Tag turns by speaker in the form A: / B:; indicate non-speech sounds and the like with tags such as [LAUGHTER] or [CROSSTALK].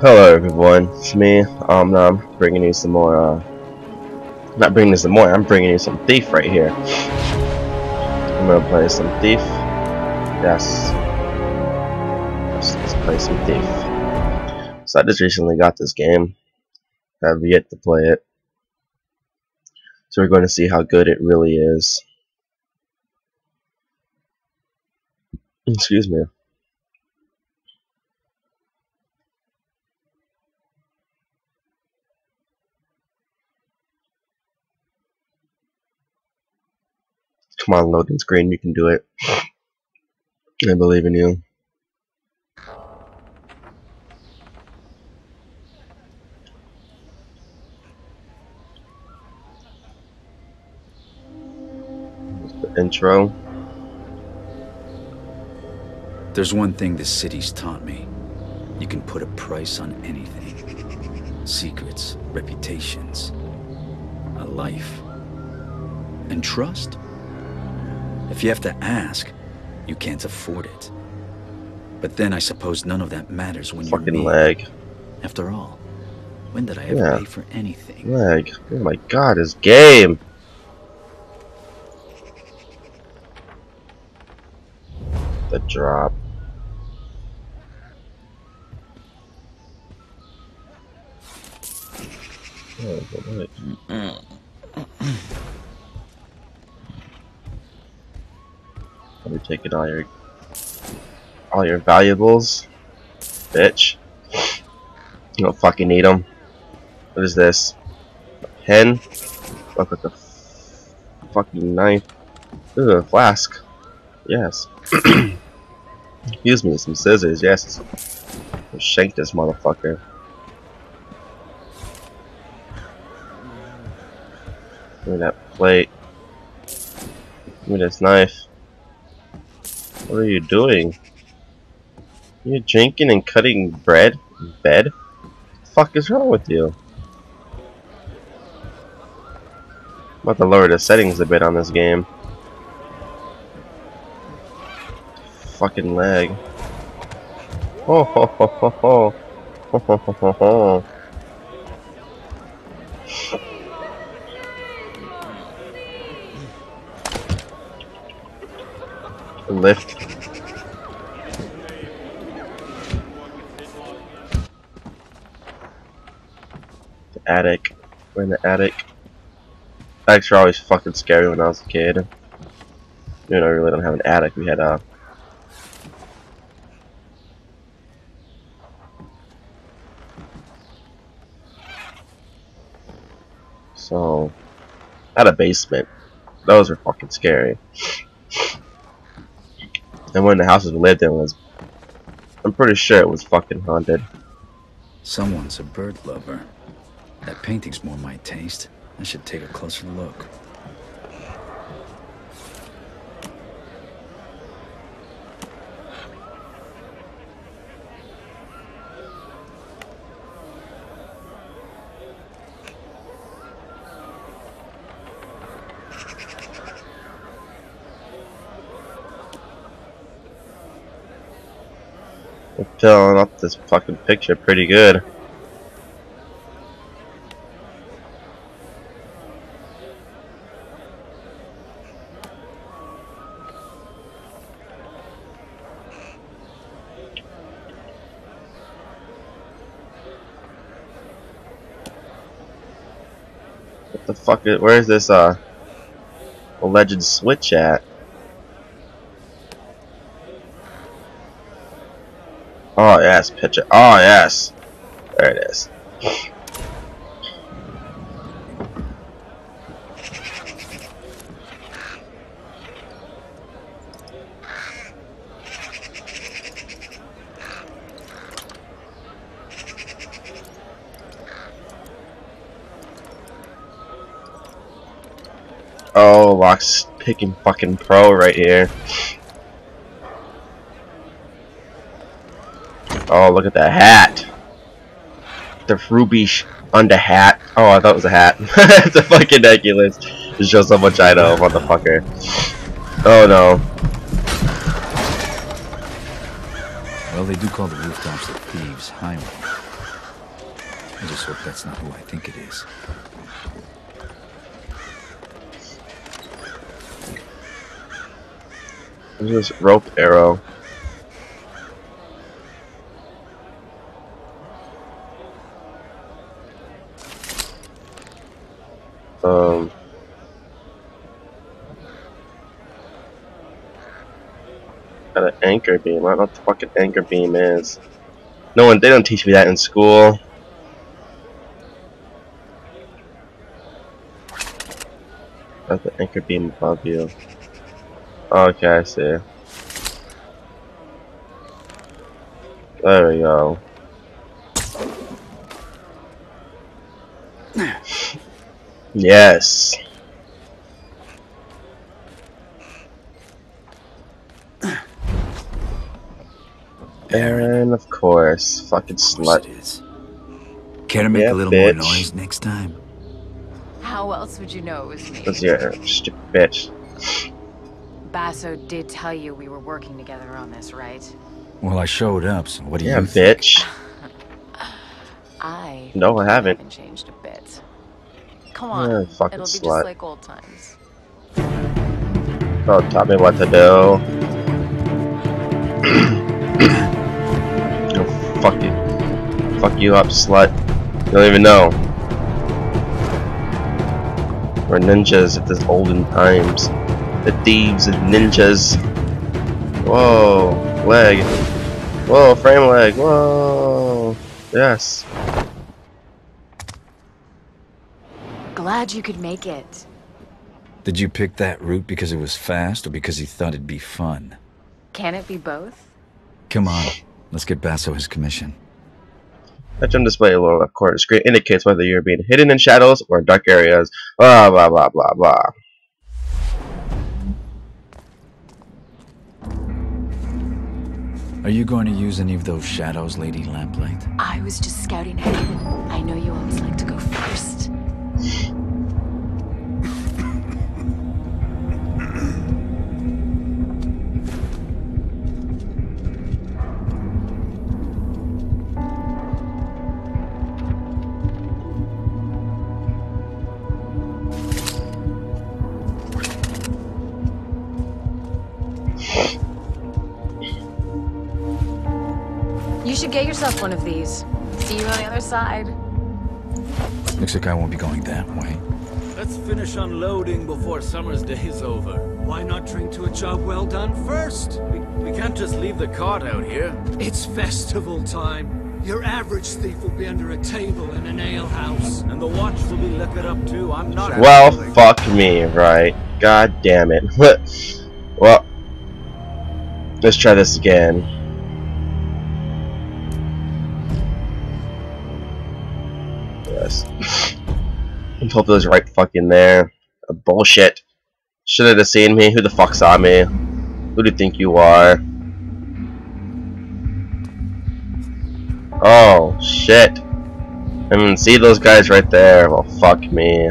A: Hello everyone, it's me. Um, I'm bringing you some more, uh, not bringing you some more, I'm bringing you some Thief right here. I'm gonna play some Thief. Yes. Let's, let's play some Thief. So I just recently got this game. I've yet to play it. So we're going to see how good it really is. Excuse me. Come on, loading screen, you can do it. I believe in you. intro.
B: There's one thing this city's taught me. You can put a price on anything. Secrets, reputations, a life. And trust? If you have to ask, you can't afford it. But then I suppose none of that matters when
A: Fucking
B: you're me.
A: lag.
B: After all, when did I ever
A: Yeah.
B: pay for anything?
A: Lag. Oh my god, this game! The drop. Oh, take it all your all your valuables, bitch. You don't fucking need them. What is this? A pen? Look at the fucking knife. Ooh, a flask. Yes. [CLEARS THROAT] Excuse me, some scissors. Yes. Shank this motherfucker. Give me that plate. Give me this knife. What are you doing? You're drinking and cutting bread? Bed? The fuck is wrong with you? I'm about to lower the settings a bit on this game. Fucking lag. Oh ho ho ho ho. Ho ho ho ho ho. Lift. Attic. We're in the attic. Attics were always fucking scary when I was a kid. You know, I really don't have an attic. We had a. So, I had a basement. Those were fucking scary. And of the houses we lived in was, I'm pretty sure it was fucking haunted.
B: Someone's a bird lover. That painting's more my taste. I should take a closer look.
A: Filling up this fucking picture pretty good. What the fuck is, where is this, uh, alleged switch at? Oh yes, picture. Oh yes, there it is. Oh, Lock's picking fucking pro right here. Oh, look at the hat. The ruby sh under hat. Oh, I thought it was a hat. [LAUGHS] it's a fucking ridiculous. It shows how much I know, motherfucker. Oh no.
B: Well, they do call the rooftops the Thieves' Highway. I just hope that's not who I think it is.
A: There's this rope arrow. Um. Got an anchor beam. I don't know what the fucking anchor beam is. No one, they don't teach me that in school. Got the anchor beam above you. Okay, I see. There we go. Yes. Erin, of course. Fucking slut.
B: it is. Care to make
A: Yeah,
B: a little
A: bitch.
B: more noise next time?
C: How else would you know it was me?
A: Because you're a stupid bitch.
C: Basso did tell you we were working together on this, right?
B: Well, I showed up, so what do
A: Yeah,
B: you think?
A: bitch. [LAUGHS]
C: I
A: No, I haven't.
C: haven't changed a bit. Come on,
A: Yeah, fucking
C: it'll be
A: slut.
C: just like old times.
A: Don't tell me what to do. [CLEARS THROAT] oh, fuck you. Fuck you up, slut. You don't even know. We're ninjas at this olden times. The thieves and ninjas. Whoa, leg. Whoa, frame leg. Whoa. Yes.
C: Glad you could make it.
B: Did you pick that route because it was fast or because you thought it'd be fun?
C: Can it be both?
B: Come on, let's get Basso his commission.
A: That gem display below left corner screen indicates whether you're being hidden in shadows or dark areas. Blah blah blah blah blah.
B: Are you going to use any of those shadows, Lady Lamplight?
C: I was just scouting ahead. I know you always like to go first. Should get yourself one of these. See you on the other side.
B: Looks like I won't be going that way.
D: Let's finish unloading before summer's day is over.
E: Why not drink to a job well done first?
D: We, we can't just leave the cart out here.
E: It's festival time. Your average thief will be under a table in an alehouse.
D: And the watch will be liquored up too. I'm not.
A: Well, fuck me, right? God damn it. [LAUGHS] well, let's try this again. And was right fucking there. Bullshit. Should have seen me. Who the fuck saw me? Who do you think you are? Oh, shit. I mean, see those guys right there? Well, fuck me.